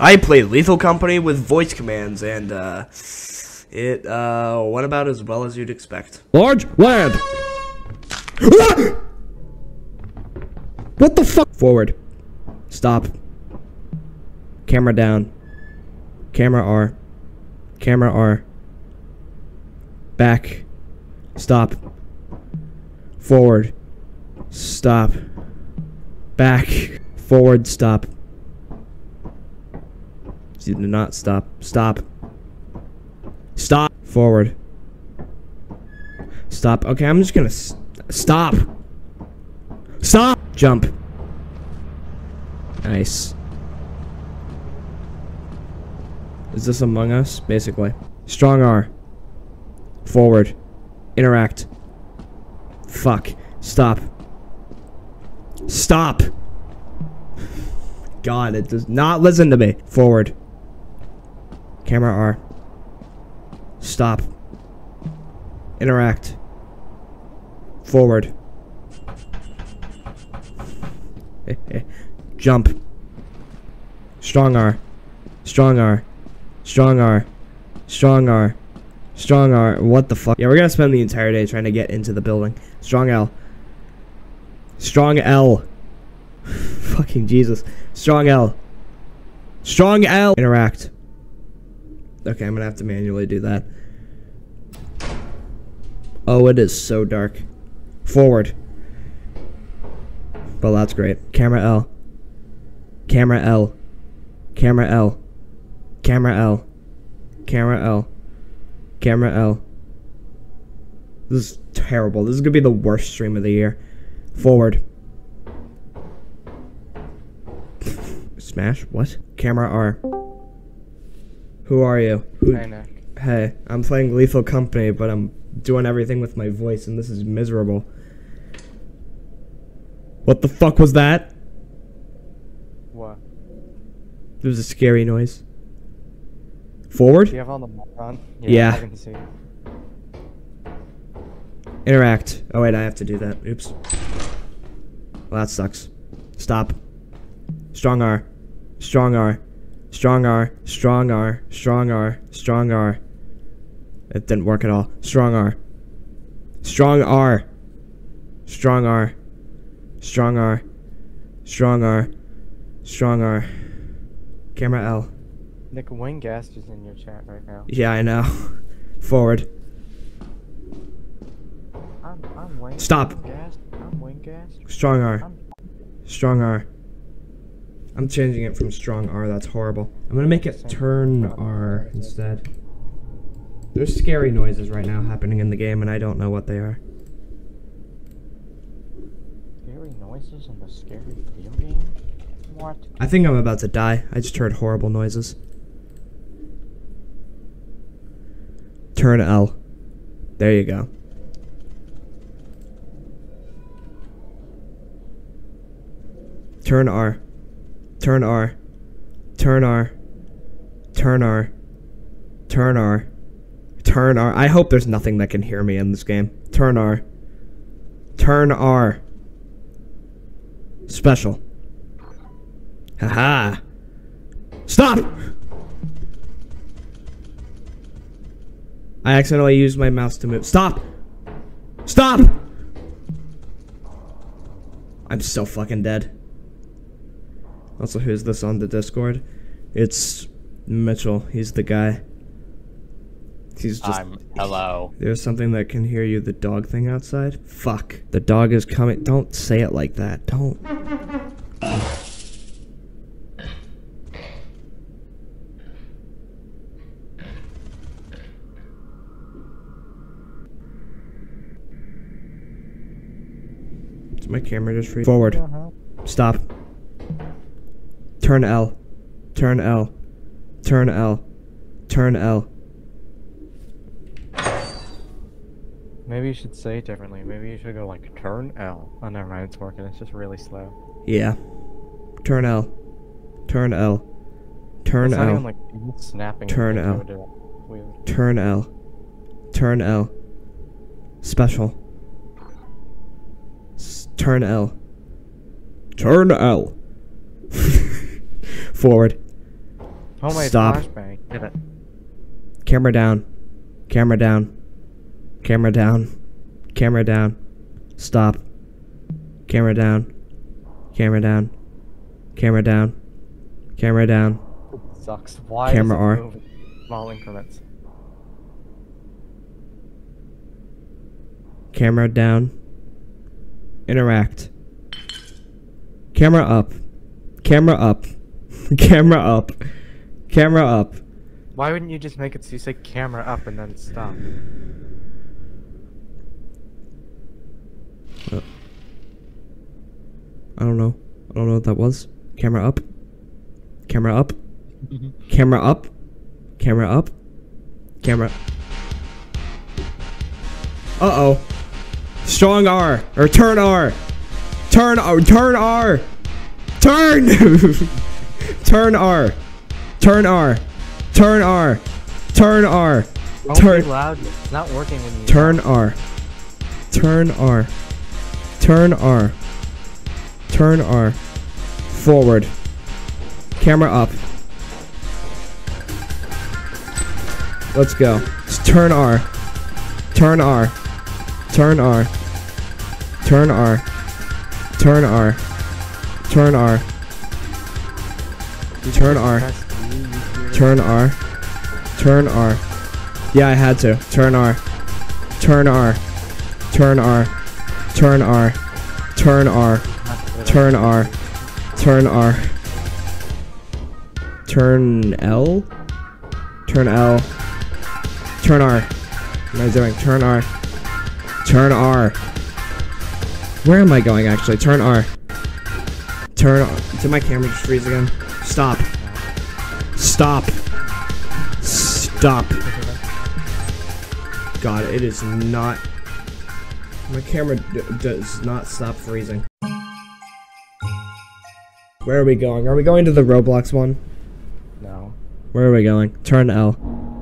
I played Lethal Company with voice commands, and uh, it uh, went about as well as you'd expect. Large land. what the fuck? Forward. Stop. Camera down. Camera R. Camera R. Back. Stop. Forward. Stop. Back. Forward. Stop. Do not stop. Stop. Stop. Forward. Stop. Okay, I'm just gonna stop. Stop. Jump. Nice. Is this Among Us? Basically. Strong R. Forward. Interact. Fuck. Stop. Stop. God, it does not listen to me. Forward. Camera R. Stop. Interact. Forward. Jump. Strong R. Strong R. Strong R. Strong R. Strong R. What the fuck? Yeah, we're gonna spend the entire day trying to get into the building. Strong L. Strong L. Fucking Jesus. Strong L. Strong L. Interact. Okay, I'm gonna have to manually do that. Oh, it is so dark. Forward. Well, that's great. Camera L. Camera L. Camera L. Camera L. Camera L. Camera L. This is terrible. This is gonna be the worst stream of the year. Forward. Smash? What? Camera R. Who are you? Who, Hey, I'm playing Lethal Company, but I'm doing everything with my voice, and this is miserable. What the fuck was that? What? There was a scary noise. Forward? Do you have all the on? Yeah. I can see. Interact. Oh wait, I have to do that. Oops. Well, that sucks. Stop. Strong R. Strong R. Strong R. Strong R. Strong R. Strong R. It didn't work at all. Strong R. Strong R. Strong R. Strong R. Strong R. Strong R. Camera L. Nick Wayne Gast is in your chat right now. Yeah, I know. Forward. I'm, I'm Wayne. Stop. Wayne Strong R. Strong R. I'm changing it from strong R. That's horrible. I'm gonna make it turn R instead. There's scary noises right now happening in the game, and I don't know what they are. scary noises in the scary video game? What? I think I'm about to die. I just heard horrible noises. Turn L. There you go. Turn R. Turn R. Turn R. Turn R. Turn R. Turn R. I hope there's nothing that can hear me in this game. Turn R. Turn R. Special. Haha. Stop! I accidentally used my mouse to move. Stop! Stop! I'm so fucking dead. Also, who's this on the Discord? It's Mitchell. He's the guy. He's just. I'm hello. There's something that can hear you. The dog thing outside? Fuck. The dog is coming. Don't say it like that. Don't. Is my camera just free? Forward. Stop. Turn L. Turn L. Turn L. Turn L. Maybe you should say it differently. Maybe you should go like turn L. Oh, never mind. It's working. It's just really slow. Yeah. Turn L. Turn L. Turn it's not even like snapping. Turn L. Weird. Turn L. Turn L. Special. S- turn L. Turn L. Forward. Homemade Stop. flashbang. Did it. Camera down. Camera down. Camera down. Camera down. Stop. Camera down. Camera down. Camera down. Camera down. Sucks. Why Camera does it R. move small increments? Camera down. Interact. Camera up. Camera up. Camera up. Camera up. Why wouldn't you just make it so you say camera up and then stop? I don't know. I don't know what that was. Camera up. Camera up. Camera up. Camera up. Camera. Uh oh. Strong R or turn R. Turn R. Turn R. Turn. turn R. Turn R. Turn R. Turn R. Don't Turn. be loud. It's not working when you. Turn R. Turn R. Turn R. Turn R. Forward. Camera up. Let's go. Just turn R. Turn R. Turn R. Turn R. Turn R. Turn R. Turn R. E, hear it? Turn R. Turn R. Yeah, I had to. Turn R. Turn R. Turn R. Turn R. Turn R. Turn R. Turn R. Turn L. Turn L. Turn R. What am I doing? Turn R. Turn R. Where am I going actually? Turn R. Turn R. Did my camera just freeze again? Stop. Stop. Stop. God, it is not. My camera d- does not stop freezing. Where are we going? Are we going to the Roblox one? No. Where are we going? Turn L.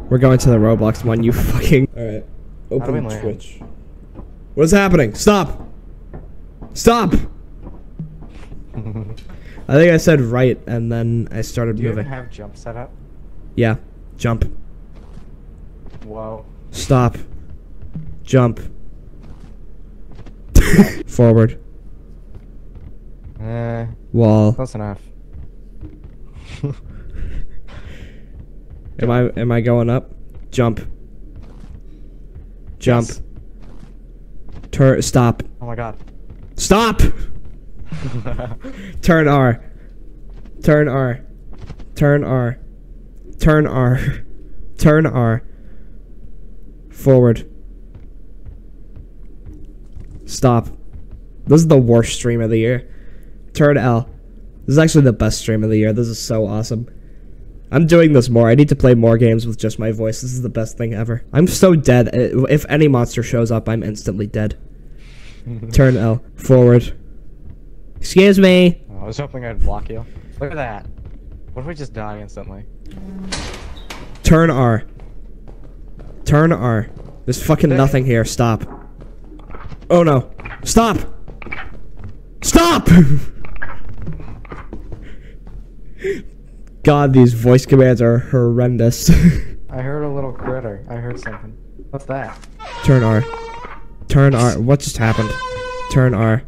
We're going to the Roblox one, you fucking. Alright. How do we Open land? Twitch. What's happening? Stop! Stop! I think I said right and then I started Do you moving. even have jump set up? Yeah. Jump. Whoa. Stop. Jump. Forward. Eh, Wall. close enough. Am I am I going up? Jump. Jump. Yes. Turn stop. Oh my god. Stop! Turn R. Turn R. Turn R. Turn R. Turn R. Forward. Stop. This is the worst stream of the year. Turn L. This is actually the best stream of the year. This is so awesome. I'm doing this more. I need to play more games with just my voice. This is the best thing ever. I'm so dead. If any monster shows up, I'm instantly dead. Turn L. Forward. Excuse me. Oh, I was hoping I'd block you. Look at that. What if we just die instantly? Turn R. Turn R. There's fucking nothing here. Stop. Oh no. Stop! Stop! God, these voice commands are horrendous. I heard a little critter. I heard something. What's that? Turn R. Turn R. What just happened? Turn R.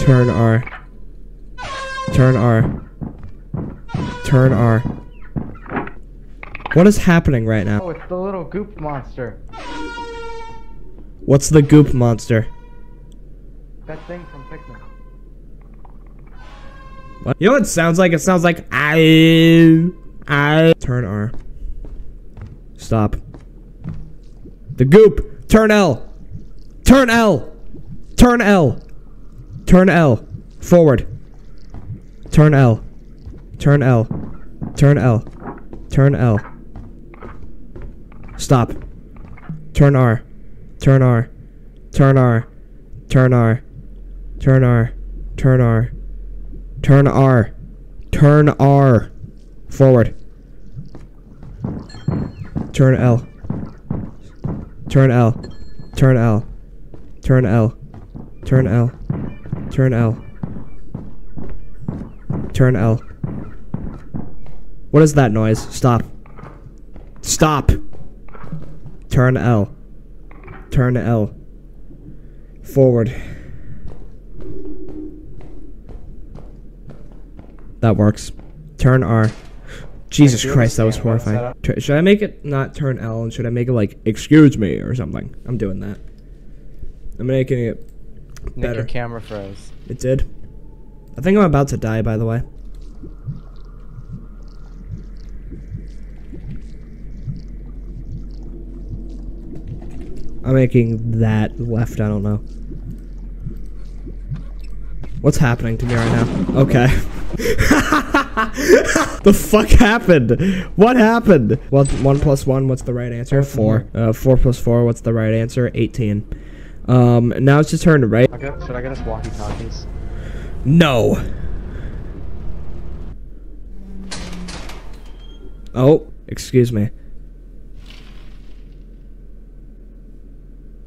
Turn R. Turn R. Turn R. What is happening right now? Oh, it's the little goop monster. What's the goop monster? That thing from Pikmin. What? You know what it sounds like? It sounds like I I turn R. Stop. The goop. Turn L. Turn L. Turn L. Turn L. Forward. Turn L. Turn L. Turn L. Turn L. Stop. Turn R. Turn R. Turn R. Turn R. Turn R. Turn R. Turn R. Turn R. Forward. Turn L. Turn L. Turn L. Turn L. Turn L. Turn L. Turn L. What is that noise? Stop. Stop. Turn L. Turn L. Forward. That works. Turn R. Jesus Christ, that was understand what I horrifying. Should I make it not turn L and should I make it like excuse me or something? I'm doing that. I'm making it better. your camera froze. It did. I think I'm about to die, by the way. I'm making that left, I don't know. What's happening to me right now? Okay. the fuck happened? What happened? Well, one plus one, what's the right answer? Four. Uh, four plus four, what's the right answer? Eighteen. Um, now it's just turn to right. I got, should I get us walkie-talkies? No. Oh, excuse me.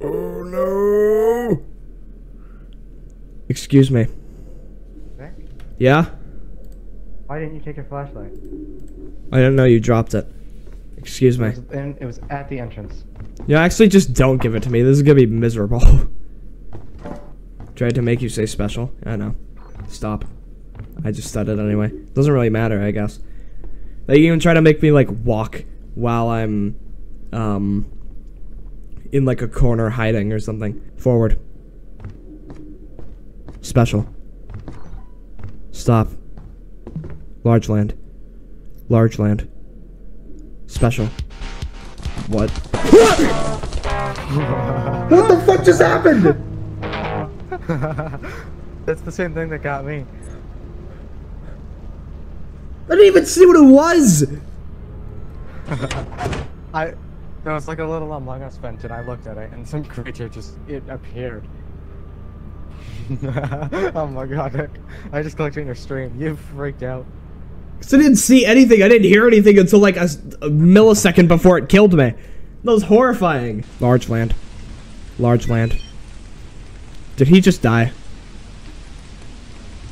Oh no. Excuse me. Nick, Yeah? why didn't you take your flashlight? I don't know you dropped it. Excuse me. It was, in, it was at the entrance. Yeah, actually, just don't give it to me. This is gonna be miserable. Tried to make you say special. I know. Stop. I just said it anyway. Doesn't really matter, I guess. They even try to make me like walk while I'm, um, in like a corner hiding or something. Forward. Special. Stop. Large land. Large land. Special. What? what the fuck just happened? That's the same thing that got me. I didn't even see what it was. I there was like a little Among Us vent, and I looked at it, and some creature just it appeared. oh my god, Nick. I just clicked on your stream. You freaked out. So I didn't see anything. I didn't hear anything until like a millisecond before it killed me. That was horrifying. Large land. Large land. Did he just die?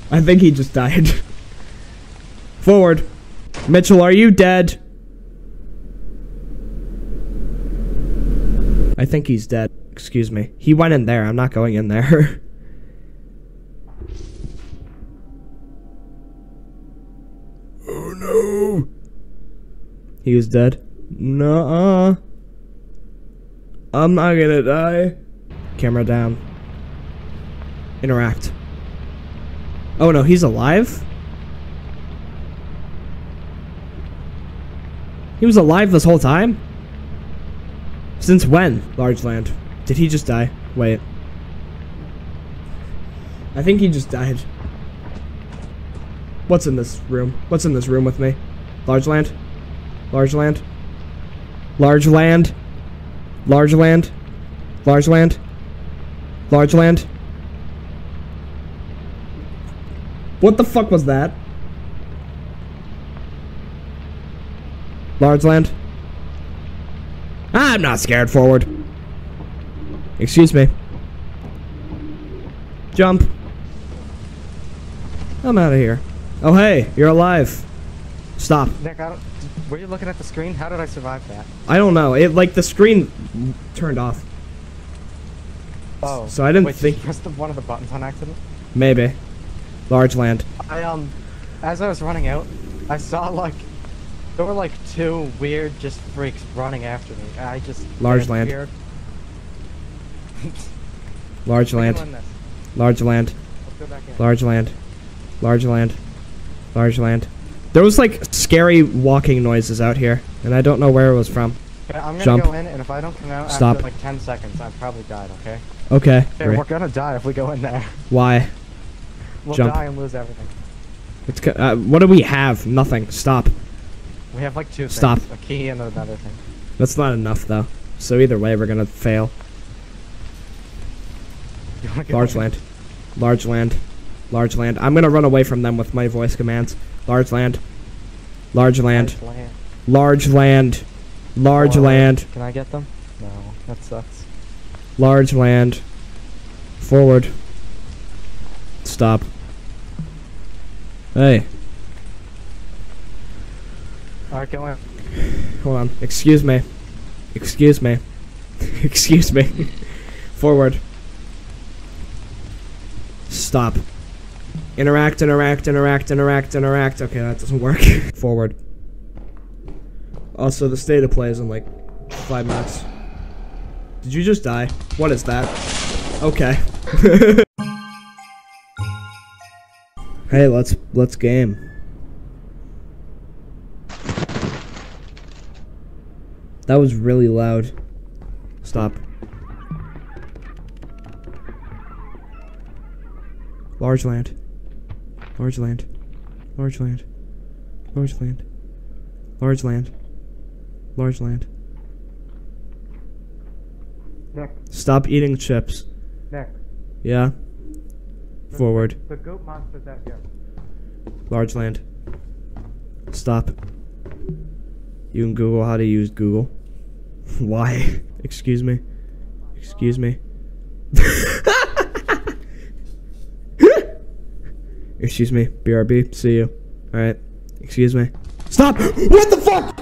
I think he just died. Forward. Mitchell, are you dead? I think he's dead. Excuse me. He went in there. I'm not going in there. no. He was dead. Nuh-uh. I'm not gonna die. Camera down. Interact. Oh no, he's alive? He was alive this whole time? Since when? Large land. Did he just die? Wait. I think he just died. What's in this room? What's in this room with me? Large land? Large land? Large land? Large land? Large land? Large land? What the fuck was that? Large land? I'm not scared forward. Excuse me. Jump. I'm out of here. Oh hey, you're alive. Stop. Nick, I don't, were you looking at the screen? How did I survive that? I don't know. It like the screen turned off. Oh, So I didn't wait, did think- you press the, one of the buttons on accident. Maybe. Large land. I um, as I was running out, I saw like there were like two weird just freaks running after me. I just Large land. appeared- Large land. Large land. Let's go back in. Large land. Large land. Large land. There was like scary walking noises out here, and I don't know where it was from. Okay, I'm gonna Jump. go in, and if I don't come out Stop. after like 10 seconds, I've probably died. Okay. Okay. Great. we're gonna die if we go in there. Why? We'll Jump. die and lose everything. It's, uh, what do we have? Nothing. Stop. We have like two things. Stop. A key and another thing. That's not enough though. So either way, we're gonna fail. Large land. Large land. Large land. I'm gonna run away from them with my voice commands. Large land. Large land. Large land. Large land. Large Forward. land. Can I get them? No, that sucks. Large land. Forward. Stop. Hey. Alright, go in. Hold on. Excuse me. Excuse me. Excuse me. Forward. Stop. Interact, interact, interact, interact, interact. Okay, that doesn't work. Forward. Also, the state of play is in like five minutes. Did you just die? What is that? Okay. hey, let's let's game. That was really loud. Stop. Large land. Large land. Large land. Large land. Large land. Large land. Nick, Stop eating chips. Nick. Yeah. Forward. The goat monster's out here. Large land. Stop. You can Google how to use Google. Why? Excuse me. Excuse me. Excuse me. BRB. See you. Alright. Excuse me. Stop! What the fuck?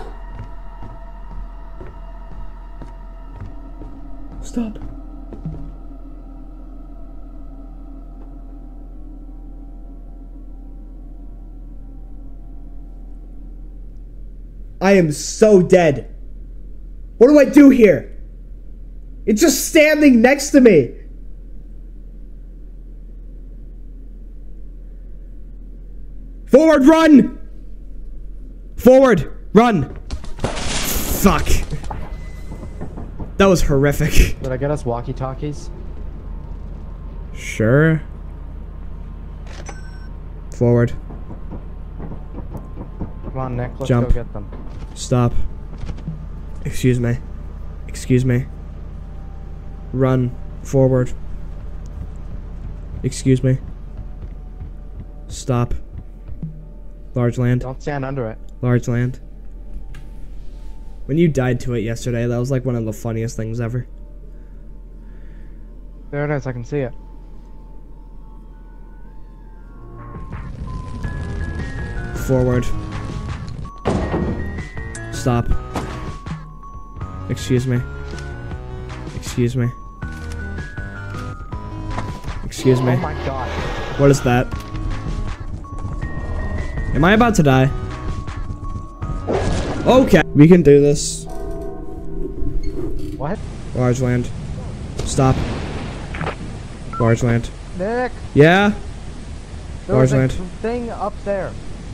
Stop. I am so dead. What do I do here? It's just standing next to me. Forward, run! Forward, run! Fuck. That was horrific. Did I get us walkie-talkies? Sure. Forward. Come on, Nick, let's Jump. go get them. Stop. Excuse me. Excuse me. Run. Forward. Excuse me. Stop. Large land. Don't stand under it. Large land. When you died to it yesterday, that was like one of the funniest things ever. There it is, I can see it. Forward. Stop. Excuse me. Excuse me. Excuse me. Oh my god. What is that? Am I about to die? Okay. We can do this. What? Large land. Stop. Large land. Nick! Yeah? There Large land. thing up there.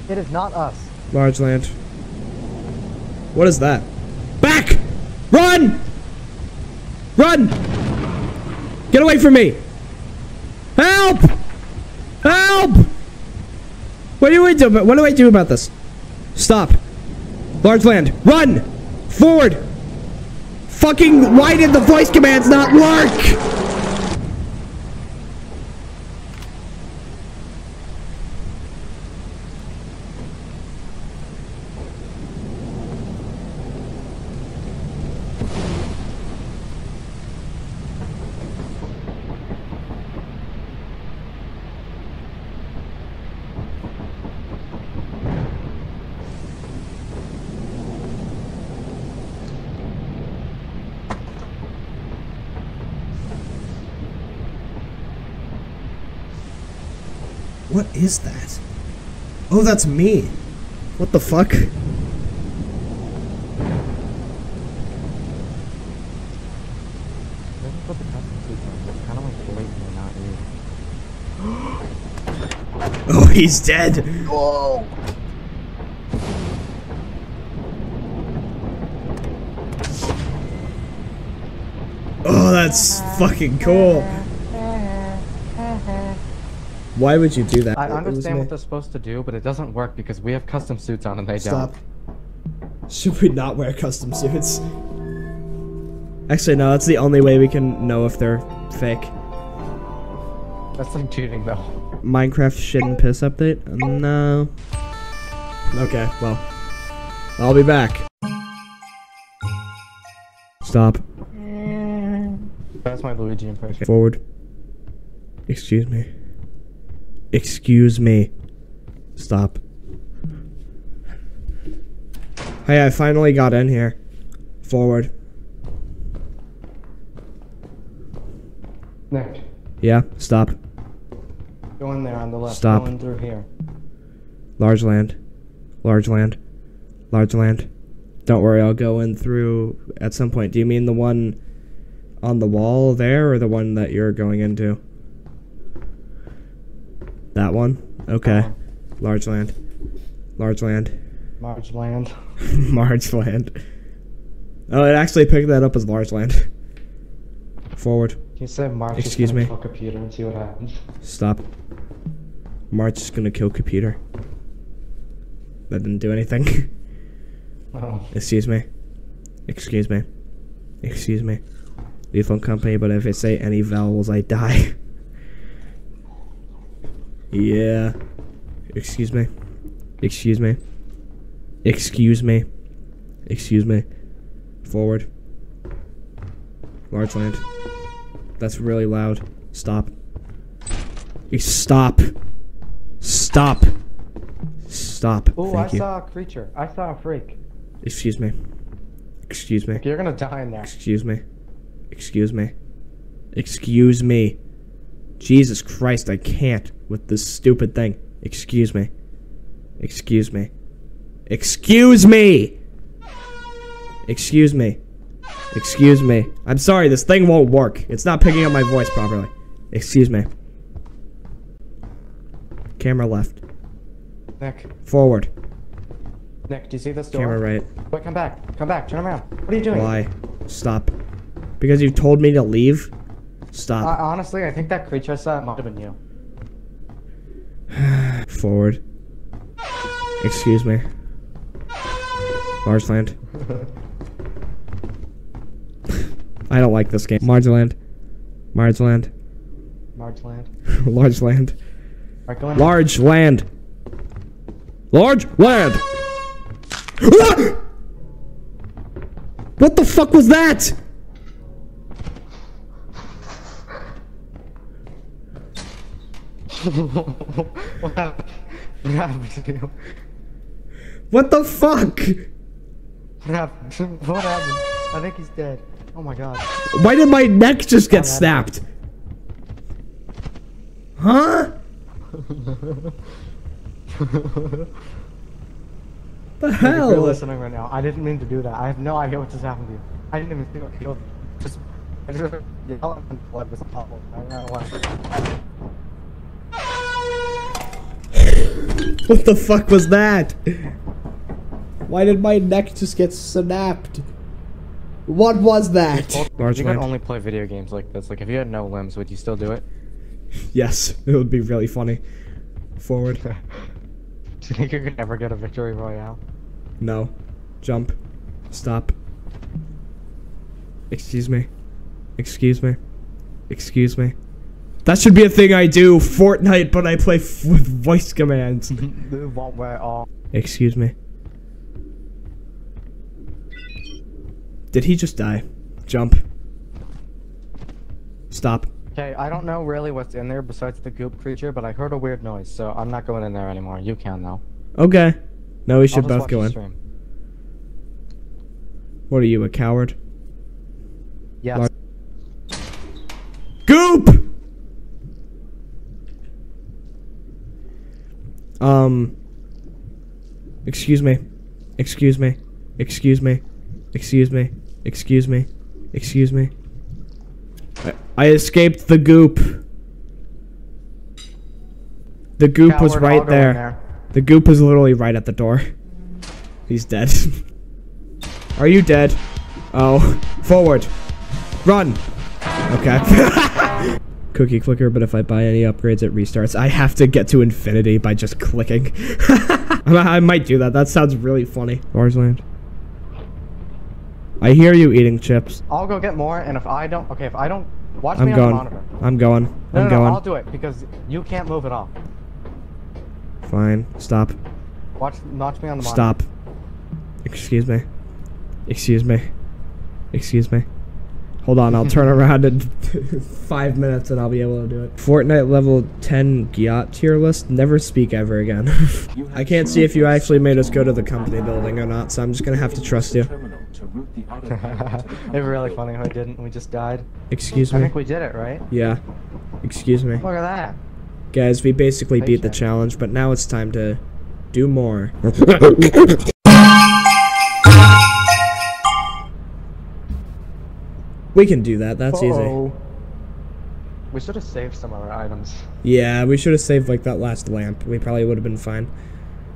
It is not us. Large land. What is that? Back! Run! Run! Get away from me! Help! Help! What do I do? What do I do about this? Stop. Large land. Run! Forward! Fucking why did the voice commands not work? What is that? Oh, that's me. What the fuck? Doesn't put the custom suits on. It's kind of like blatantly not you. Oh, he's dead. Whoa! Oh, that's fucking cool. Why would you do that? I understand what they're supposed to do, but it doesn't work because we have custom suits on and they don't Stop. Should we not wear custom suits? Actually, no. That's the only way we can know if they're fake. That's like cheating though. Minecraft shit and piss update? No. Okay, well. I'll be back. Stop. Mm. That's my Luigi impression. Forward. Excuse me. Excuse me. Stop. Hey, I finally got in here. Forward. Nick, Yeah, stop. go in there on the left. Stop. Go in through here. Large land. Large land. Large land. Don't worry, I'll go in through at some point. Do you mean the one on the wall there or the one that you're going into? That one? Okay. Large land. Large land. Marge land. large land. Oh, it actually picked that up as large land. Forward. Can you say is Excuse gonna me? kill computer and see what happens? Stop. March is gonna kill computer. That didn't do anything. Oh. Excuse me. Excuse me. Excuse me. Leave phone company, but if I say any vowels, I die. yeah. Excuse me. Excuse me. Excuse me. Excuse me. Forward. Large land. That's really loud. Stop. You Stop. Stop. Stop. Oh, I you. saw a creature. I saw a freak. Excuse me. Excuse me. You're gonna die in there. Excuse me. Excuse me. Excuse me. Jesus Christ, I can't with this stupid thing. Excuse me. Excuse me. Excuse me! Excuse me. Excuse me. I'm sorry, this thing won't work. It's not picking up my voice properly. Excuse me. Camera left. Nick, Forward. Nick, do you see this door? Camera right. Wait, come back. Come back. Turn around. What are you doing? Why? Stop. Because you told me to leave? Stop. I, honestly, I think that creature I saw might have been you. Forward. Excuse me. Largeland. I don't like this game. Margeland. Margeland. Marge land. Large land. In. Large land. Large land. What the fuck was that? what happened? What happened to you? What the fuck? What happened? What happened? I think he's dead. Oh my god. Why did my neck just get Oh, snapped? Huh? the If you're listening right now, I didn't mean to do that. I have no idea what just happened to you. I didn't even see what killed you. Just, I just yelled and blood was awful. I don't know why. What the fuck was that? Why did my neck just get snapped? What was that? Large you can only play video games like this. Like, if you had no limbs, would you still do it? Yes, it would be really funny. Forward. Do you think you could ever get a victory royale? No. Jump. Stop. Excuse me. Excuse me. Excuse me. That should be a thing I do. Fortnite, but I play f- with voice commands. won't wear all. Excuse me. Did he just die? Jump. Stop. Okay, I don't know really what's in there besides the goop creature, but I heard a weird noise, so I'm not going in there anymore. You can though. Okay. No, we should both go in. stream. What are you, a coward? Yes. Lar- Goop! Um. Excuse me. Excuse me. Excuse me. Excuse me. Excuse me. Excuse me. I, I escaped the goop. The goop was right in there. The goop was literally right at the door. He's dead. Are you dead? Oh. Forward. Run. Okay. Cookie clicker, but if I buy any upgrades, it restarts. I have to get to infinity by just clicking. I might do that. That sounds really funny. Warsland. I hear you eating chips. I'll go get more, and if I don't, okay, if I don't, watch I'm me on the going. monitor. I'm going. No, I'm no, going. no, I'll do it because you can't move at all. Fine. Stop. Watch, watch me on the monitor. Stop. Excuse me. Excuse me. Excuse me. Hold on, I'll turn around in five minutes and I'll be able to do it. Fortnite level 10 Gyat tier list. Never speak ever again. I can't see if you actually made us go to the company building or not, so I'm just gonna have to trust you. It'd be really funny if I didn't. We just died. Excuse me. I think we did it, right? Yeah. Excuse me. Look at that. Guys, we basically beat the challenge, but now it's time to do more. We can do that. That's easy. We should have saved some of our items. Yeah, we should have saved like that last lamp. We probably would have been fine.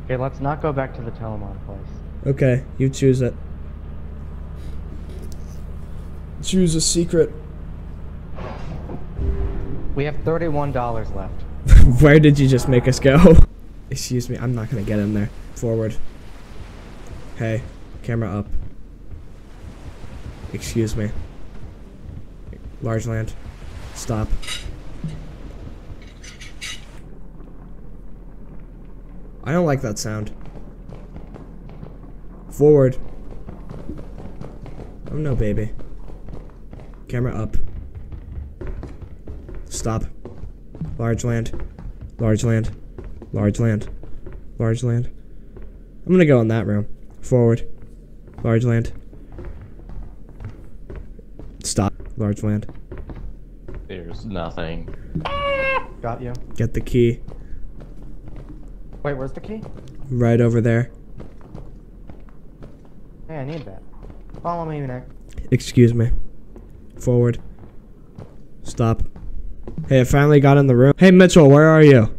Okay, let's not go back to the Telemon place. Okay, you choose it. Choose a secret. We have thirty-one dollars left. Where did you just make us go? Excuse me, I'm not gonna get in there. Forward. Hey, camera up. Excuse me. Large land. Stop. I don't like that sound. Forward. Oh no, baby. Camera up. Stop. Large land. Large land. Large land. Large land. I'm gonna go in that room. Forward. Large land. Large land. There's nothing. Got you. Get the key. Wait, where's the key? Right over there. Hey, I need that. Follow me, Nick. Excuse me. Forward. Stop. Hey, I finally got in the room. Hey, Mitchell, where are you?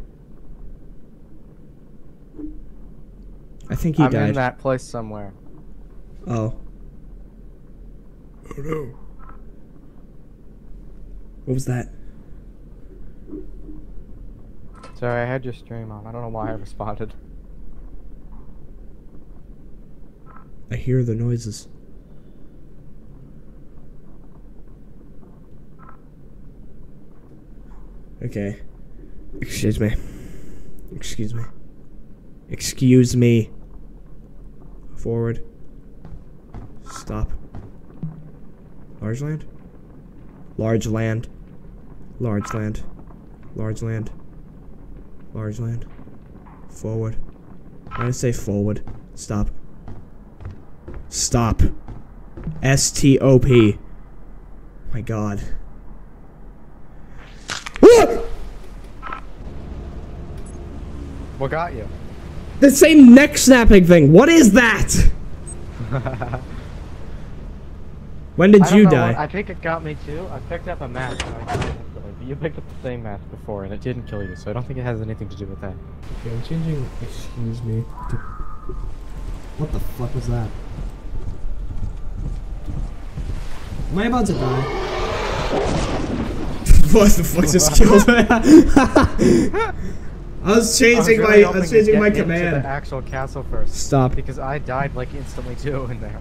I think he I'm died. in that place somewhere. Oh. Oh no. What was that? Sorry, I had your stream on. I don't know why I responded. I hear the noises. Okay. Excuse me. Excuse me. Excuse me. Forward. Stop. Large land? Large land. Large land. Large land. Large land. Forward. I'm gonna say forward. Stop. Stop. S T O P. My god. What got you? The same neck snapping thing. What is that? when did I you know die? I think it got me too. I picked up a match. and you picked up the same match before, and it didn't kill you, so I don't think it has anything to do with that. Okay, I'm changing. Excuse me. to- What the fuck was that? Am I about to die? what the fuck just killed me? I was changing really my. I hoping was to changing get my into command. The actual castle first, Stop. because I died like instantly too in there.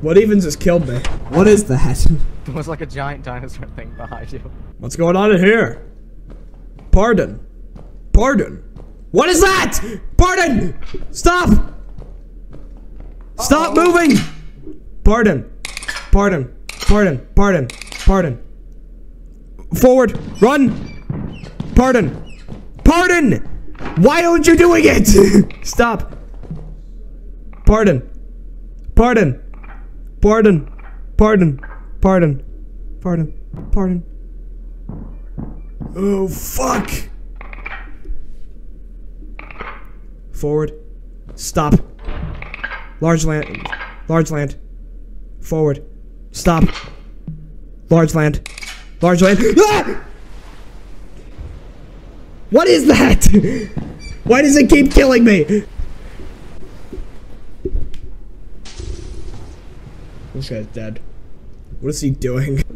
What even just killed me? What is that? There was like a giant dinosaur thing behind you. What's going on in here? Pardon. Pardon. What is that? Pardon! Stop! Stop moving! Pardon. Pardon. Pardon. Pardon. Pardon. Forward. Run! Pardon. Pardon! Why aren't you doing it? Stop. Pardon. Pardon. Pardon. Pardon. Pardon. Pardon. Pardon. Oh, fuck! Forward. Stop. Large land. Large land. Forward. Stop. Large land. Large land. Ah! What is that? Why does it keep killing me? This guy's dead. What is he doing?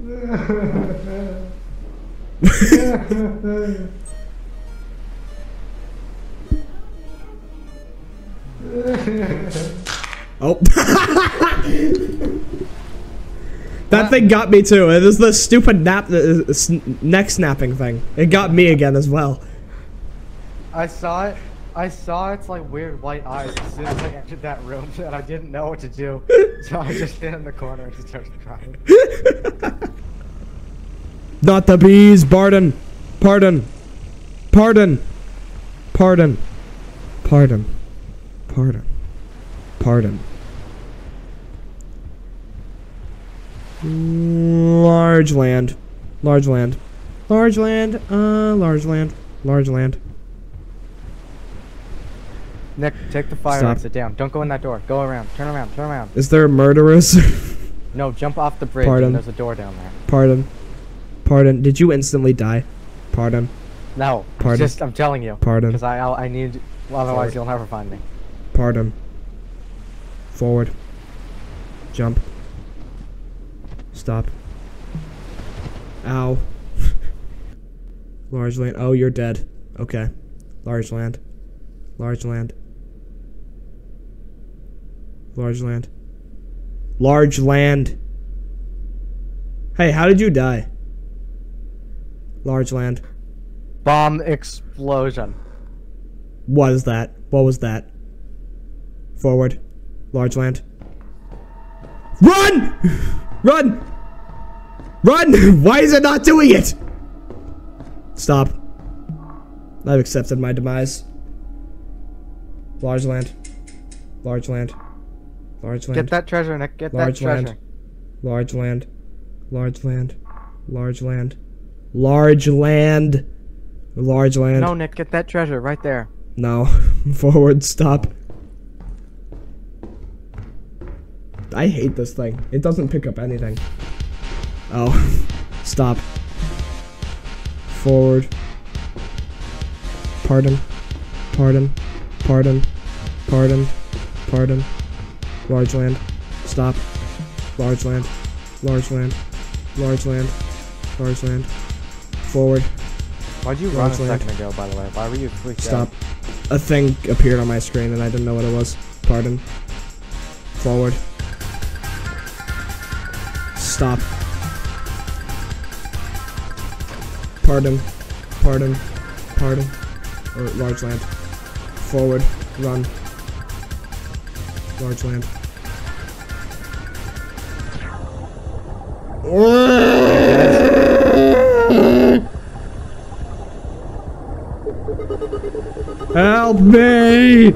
Oh. that thing got me too. It was the stupid nap, uh, neck snapping thing. It got me again as well. I saw it, I saw its like weird white eyes as soon as I entered that room, and I didn't know what to do, so I just hid in the corner and just started crying. Not the bees, pardon. Pardon. Pardon. Pardon. Pardon. Pardon. Pardon. Large land. Large land. Large land. Uh, large land. Large land. Nick, take the fire Stop. exit down. Don't go in that door. Go around. Turn around. Turn around. Is there a murderers? No, jump off the bridge. Pardon. And there's a door down there. Pardon. Pardon. Did you instantly die? Pardon. No, Pardon. just I'm telling you. Pardon. Because I I'll, I need. Well, otherwise Forward. you'll never find me. Pardon. Forward. Jump. Stop. Ow. Large land. Oh, you're dead. Okay. Large land. Large land. Large land. Large land. Hey, how did you die? Large land. Bomb explosion. What is that? What was that? Forward. Large land. Run! Run! Run! Why is it not doing it? Stop. I've accepted my demise. Large land. Large land. Large land. Get that treasure, Nick. Get Large that treasure. land. Large land. Large land. Large land. Large land. Large land. No, Nick. Get that treasure right there. No. Forward, stop. I hate this thing. It doesn't pick up anything. Oh. Stop. Forward. Pardon. Pardon. Pardon. Pardon. Pardon. Large land. Stop. Large land. Large land. Large land. Large land. Forward. Why'd you run a Large land. second ago, by the way? Why were you freaked Stop. out? A thing appeared on my screen and I didn't know what it was. Pardon. Forward. Stop. Pardon. Pardon. Pardon. Or large land. Forward. Run. Large land. Help me!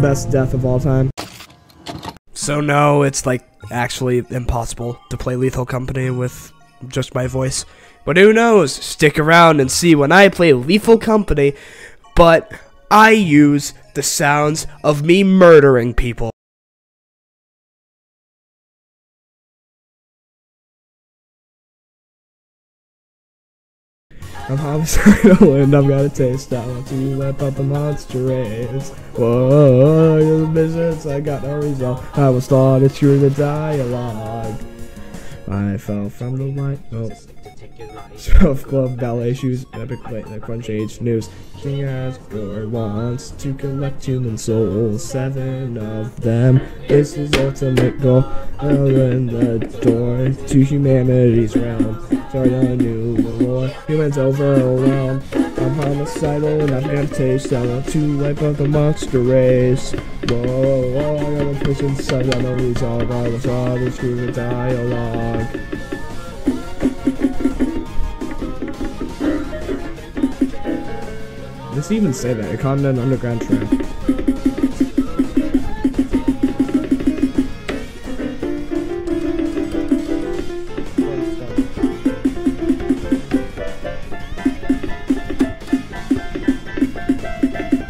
Best death of all time. So no, it's like actually impossible to play Lethal Company with just my voice. But who knows? Stick around and see when I play Lethal Company, but I use the sounds of me murdering people. I'm homicidal and I've got a taste. I want to whip up the monster race. Whoa, you're the business. I got no result. I was thought it's through the dialogue. I fell from the light. Oh. Self glove ballet shoes, epic plate, the crunch age news. King Asgore wants to collect human souls, seven of them. This Is his ultimate goal. Open the door to humanity's realm. Start a new war. Humans overwhelmed. I'm homicidal and I've got a taste. I want to wipe out the monster race. Whoa, whoa, I got a push inside. I know he's all about us all. This through the dialogue. Does it even say that? A continent underground track.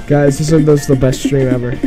Guys, this is the best stream ever.